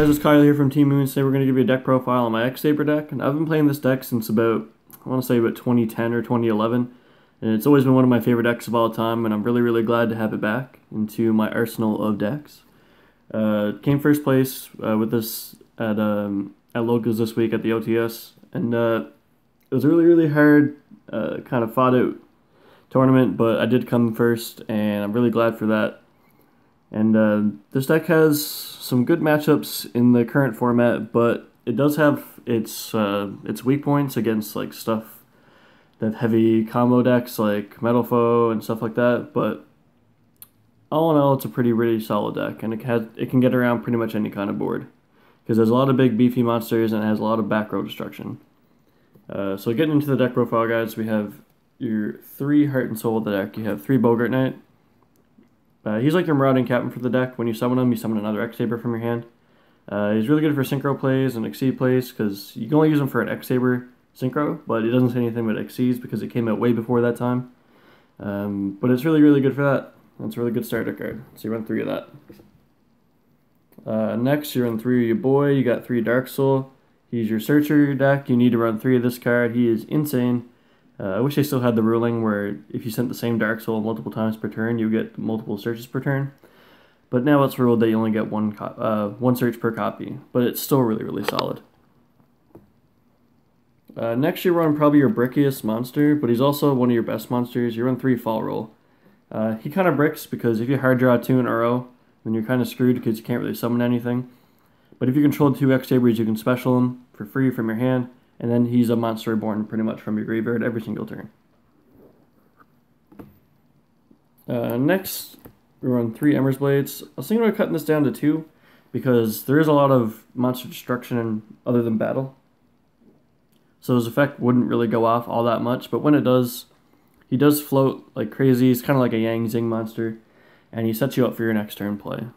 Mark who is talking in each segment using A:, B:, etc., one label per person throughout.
A: guys, it's Kyle here from Team Moon. Today we're going to give you a deck profile on my X-Saber deck. And I've been playing this deck since about, I want to say about 2010 or 2011. And it's always been one of my favorite decks of all time, and I'm really, really glad to have it back into my arsenal of decks. Uh, came first place uh, with this at um, at Locals this week at the OTS, and uh, it was a really, really hard, uh, kind of fought out tournament, but I did come first, and I'm really glad for that. And uh, this deck has some good matchups in the current format, but it does have its uh, its weak points against like stuff that heavy combo decks like Metalfoe and stuff like that. But all in all, it's a pretty really solid deck, and it has it can get around pretty much any kind of board because there's a lot of big beefy monsters and it has a lot of back row destruction. Uh, so getting into the deck profile, guys, we have your three Heart and Soul of the deck. You have three Boggart Knight, uh, he's like your Marauding Captain for the deck. When you summon him, you summon another X-Saber from your hand. Uh, he's really good for synchro plays and exceed plays because you can only use him for an X-Saber synchro, but it doesn't say anything about exceeds because it came out way before that time. Um, but it's really, really good for that. That's a really good starter card. So you run three of that. Uh, next, you run three of your boy. You got three Dark Soul. He's your Searcher your deck. You need to run three of this card. He is insane. Uh, I wish they still had the ruling where if you sent the same Dark Soul multiple times per turn, you get multiple searches per turn. But now it's ruled that you only get one uh, one search per copy, but it's still really, really solid. Uh, next, you run probably your brickiest monster, but he's also one of your best monsters. You run three Faultroll. Uh, he kind of bricks because if you hard draw two in a row, then you're kind of screwed because you can't really summon anything. But if you control two X-Sabers, you can special them for free from your hand, and then he's a monster born pretty much from your graveyard every single turn. Uh, next, we run three Emmersblades. I was thinking about cutting this down to two because there is a lot of monster destruction other than battle. So his effect wouldn't really go off all that much, but when it does, he does float like crazy. He's kind of like a Yang Zing monster, and he sets you up for your next turn play.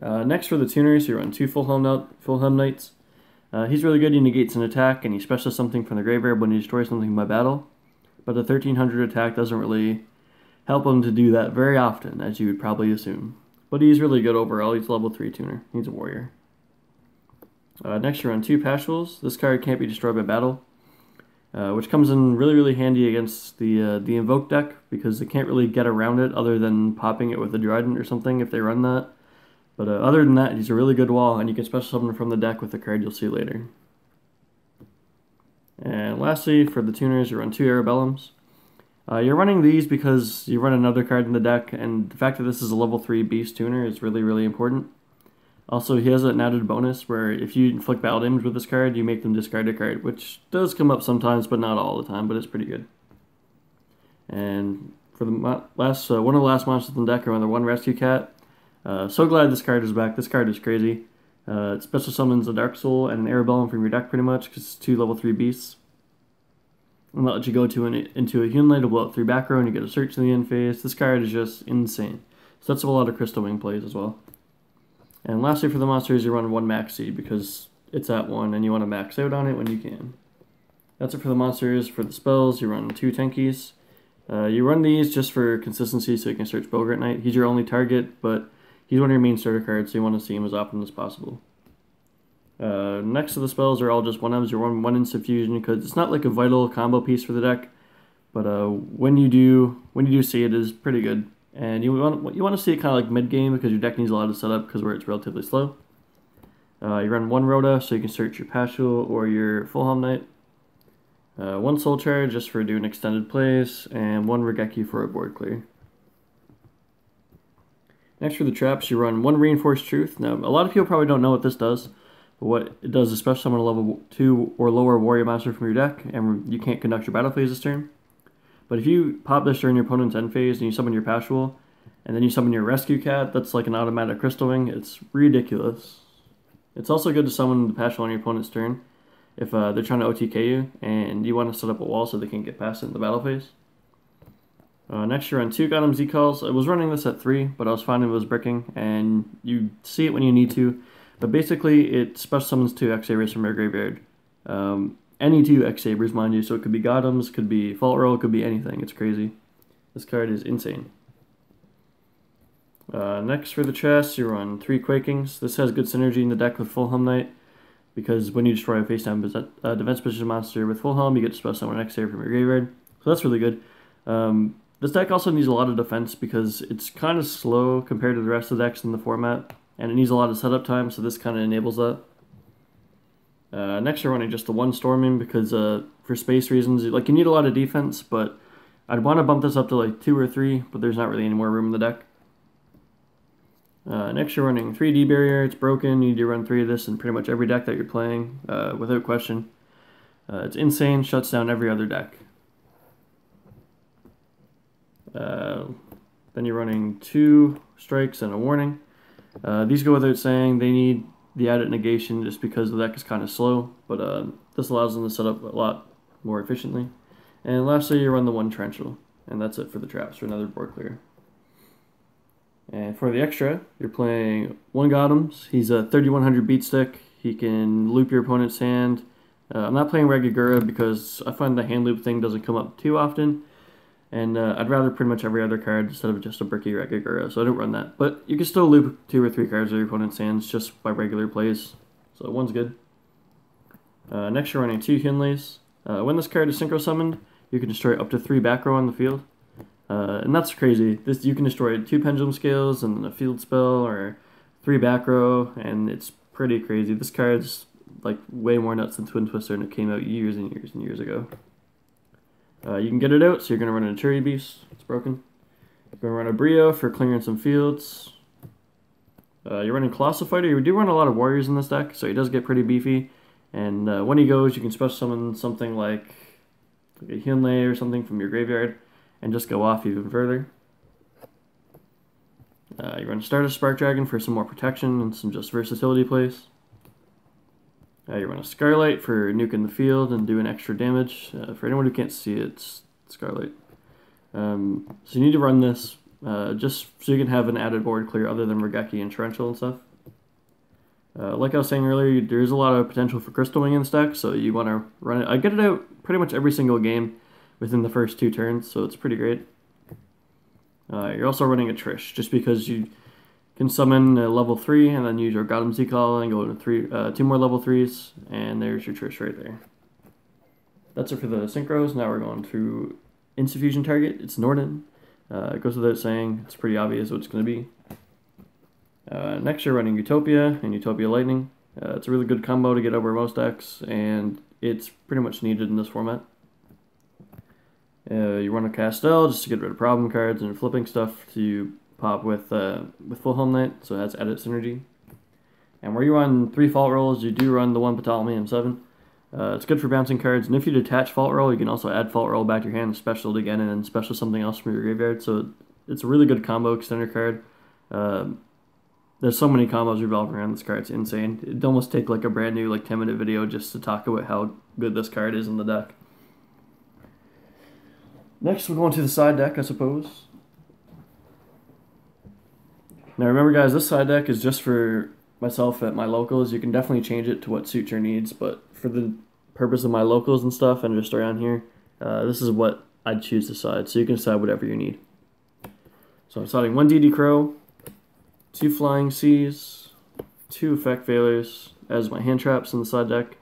A: Uh, next for the tuners, you run two Full Helm, Full Helm Knights. Uh, he's really good. He negates an attack and he specials something from the graveyard when he destroys something by battle. But the 1300 attack doesn't really help him to do that very often, as you would probably assume. But he's really good overall. He's level 3 tuner. He's a warrior. Uh, next, you're on two Pashuuls. This card can't be destroyed by battle, uh, which comes in really, really handy against the uh, the Invoke deck because they can't really get around it other than popping it with a Dryden or something if they run that. But uh, other than that, he's a really good wall, and you can special summon from the deck with a card you'll see later. And lastly, for the tuners, you run two Airbellums. Uh, you're running these because you run another card in the deck, and the fact that this is a level 3 Beast tuner is really, really important. Also, he has an added bonus where if you inflict battle damage with this card, you make them discard a card, which does come up sometimes, but not all the time, but it's pretty good. And for the last, uh, one of the last monsters in the deck are the one Rescue Cat. Uh, so glad this card is back. This card is crazy. Uh, it special summons a Dark Soul and an Airbellum from your deck pretty much because it's two level 3 beasts. And that lets you go to an, into a Hyunlei to blow up 3 back row and you get a search in the end phase. This card is just insane. So that's a lot of Crystal Wing plays as well. And lastly for the monsters, you run one Maxi because it's at 1 and you want to max out on it when you can. That's it for the monsters. For the spells, you run two Tenkies. Uh, you run these just for consistency so you can search Boggart Knight. He's your only target, but He's one of your main starter cards, so you want to see him as often as possible. Uh, next to the spells are all just one M's or one one instant fusion because it's not like a vital combo piece for the deck, but uh, when you do when you do see it, is pretty good. And you want you want to see it kind of like mid game because your deck needs a lot of setup because where it's relatively slow. Uh, you run one Rota so you can search your Pashuul or your Full Helm Knight. Uh, one Soul Charge just for doing extended plays, and one Raigeki for a board clear. Next for the traps, you run one Reinforced Truth. Now, a lot of people probably don't know what this does, but what it does is special summon a level 2 or lower warrior monster from your deck, and you can't conduct your battle phase this turn. But if you pop this during your opponent's end phase and you summon your Pashuul, and then you summon your Rescue Cat, that's like an automatic Crystal Wing, it's ridiculous. It's also good to summon the Pashuul on your opponent's turn if uh, they're trying to OTK you, and you want to set up a wall so they can't get past it in the battle phase. Uh, next year on two Gottoms' E-Calls. I was running this at three, but I was finding it was bricking, and you see it when you need to. But basically, it special summons two X-Sabers from your graveyard. Um, any two X-Sabers, mind you, so it could be Gundams, could be Faultroll, could be anything. It's crazy. This card is insane. Uh, next for the chest, you run three Quakings. This has good synergy in the deck with Full Helm Knight, because when you destroy a face down uh, defense position monster with Full Helm, you get to spell someone next here from your graveyard. So that's really good. Um, this deck also needs a lot of defense because it's kind of slow compared to the rest of the decks in the format, and it needs a lot of setup time, so this kind of enables that. Uh, next, you're running just the one Storming because uh, for space reasons, like you need a lot of defense, but I'd want to bump this up to like two or three, but there's not really any more room in the deck. Uh, next, you're running 3D Barrier. It's broken. You need to run three of this in pretty much every deck that you're playing, uh, without question. Uh, it's insane. Shuts down every other deck. Uh, then you're running two strikes and a warning. Uh, these go without saying. They need the added negation just because the deck is kind of slow, but uh, this allows them to set up a lot more efficiently. And lastly, you run the one Torrential, and that's it for the traps for another board clear. And for the extra, you're playing one Gottoms. He's a 3100 beat stick. He can loop your opponent's hand. Uh, I'm not playing Regigigas because I find the hand loop thing doesn't come up too often. And uh, I'd rather pretty much every other card instead of just a Bricky Regigigas, so I don't run that. But you can still loop two or three cards of your opponent's hands just by regular plays. So one's good. Uh, next, you're running two Hyunleis. Uh, when this card is synchro summoned, you can destroy up to three back row on the field. Uh, and that's crazy. This You can destroy two Pendulum Scales and a field spell or three back row, and it's pretty crazy. This card's like way more nuts than Twin Twister, and it came out years and years and years ago. Uh, you can get it out, so you're going to run an Naturia Beast. It's broken. You're going to run a Brio for clearing some fields. Uh, you're running Colossal Fighter. You do run a lot of Warriors in this deck, so he does get pretty beefy. And uh, when he goes, you can special summon something like, like a Hyunlei or something from your graveyard and just go off even further. Uh, to start a Spark Dragon for some more protection and some just versatility plays. Uh, you run a Scarlight for nuking the field and doing extra damage. Uh, for anyone who can't see it, it's Scarlight. Um, so you need to run this uh, just so you can have an added board clear other than Raigeki and Torrential and stuff. Uh, like I was saying earlier, there's a lot of potential for Crystal Wing in this deck, so you want to run it. I get it out pretty much every single game within the first two turns, so it's pretty great. Uh, you're also running a Trish, just because you can summon a level 3 and then use your Gotham's Declaw and go to three, uh, two more level 3s, and there's your Trish right there. That's it for the Synchros. Now we're going to Insuffusion target. It's Norden. Uh, it goes without saying, it's pretty obvious what it's going to be. Uh, next, you're running Utopia and Utopia Lightning. Uh, it's a really good combo to get over most decks, and it's pretty much needed in this format. Uh, you run a Castel just to get rid of problem cards and flipping stuff to pop with uh, with Full Helm Knight, so that's edit synergy. And where you run three Faultrolls, you do run the one Ptolemy M7. Uh, it's good for bouncing cards, and if you detach Faultroll, you can also add Faultroll back to your hand, special it again, and then special something else from your graveyard. So it's a really good combo extender card. Uh, there's so many combos revolving around this card, it's insane. It'd almost take like a brand new like 10 minute video just to talk about how good this card is in the deck. Next, we're going to the side deck, I suppose. Now remember guys, this side deck is just for myself at my locals. You can definitely change it to what suits your needs, but for the purpose of my locals and stuff and just around here, uh, this is what I'd choose to side. So you can decide whatever you need. So I'm siding one DD Crow, two Flying Seas, two Effect Failures as my hand traps in the side deck.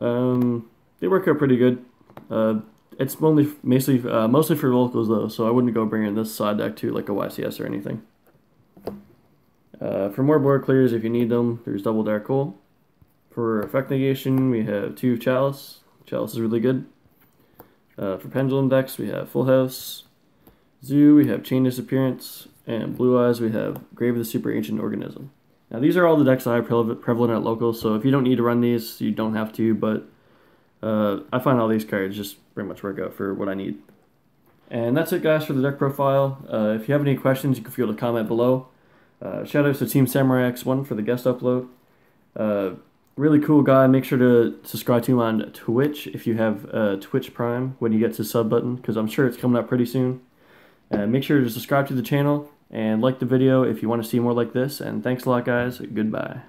A: Um, they work out pretty good. Uh, it's only mostly uh, mostly for locals though, so I wouldn't go bringing this side deck to like a YCS or anything. Uh, for more board clears, if you need them, there's double dark hole. For effect negation, we have two chalice. Chalice is really good. Uh, for pendulum decks, we have full house. Zoo, we have chain disappearance, and blue eyes, we have grave of the super ancient organism. Now these are all the decks that are prevalent at local, so if you don't need to run these, you don't have to, but uh, I find all these cards just pretty much work out for what I need. And that's it, guys, for the deck profile. Uh, if you have any questions, you can feel to comment below. Uh, shout out to Team Samurai X1 for the guest upload. Uh, really cool guy. Make sure to subscribe to him on Twitch if you have uh, Twitch Prime when he gets his sub button, because I'm sure it's coming up pretty soon. Uh, make sure to subscribe to the channel and like the video if you want to see more like this. And thanks a lot, guys. Goodbye.